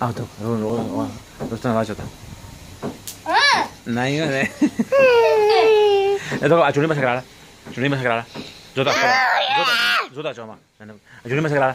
あ、どう、どう、どう、どう、どうしたの、ラジオだ。नहीं है देखो अचूनी में सकरा अचूनी में सकरा जो दा जो दा जो मा अचूनी में Sakra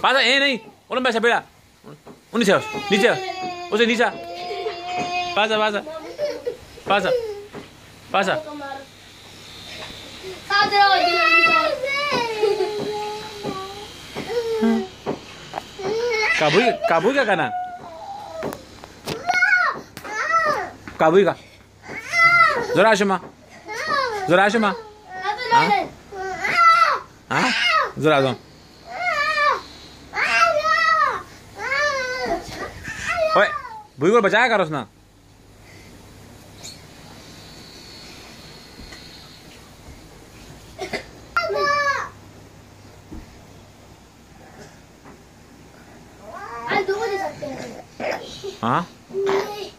Passa eh, aí, hein? Onde vai saber lá? Onde é isso? Nisa? Você é Nisa? Passa, passa. Passa. Passa. Cadê o Cabuiga, cabuiga, cana. Cabuiga. Zora, chama. Zora, chama. Ah? Ah? Zora, chama. Zora, chama. ओए भूई को बचाया करो उसना हाँ